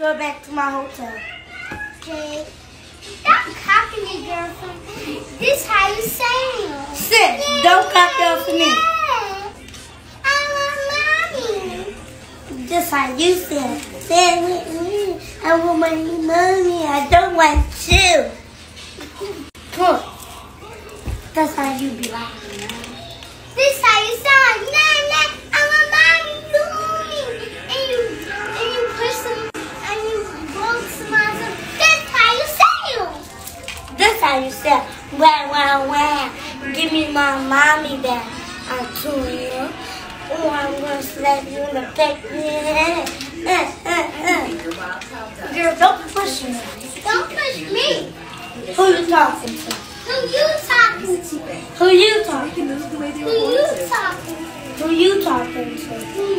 Go back to my hotel. Okay. Stop copying me, girlfriend. This how you say it. Sis, don't copy off of me. Yeah. I want mommy. Just how you said. Say it with me. I want my mommy. I don't want you. Come on. That's how you be like. How you said, Wow, wow, wow. Give me my mommy back. I told you. Oh, I'm gonna slap you in the back. Uh, uh, uh. Girl, don't push me. Don't push me. Who you talking to? Who you talking to? Who you talking to? Who you talking to? Who you talking to?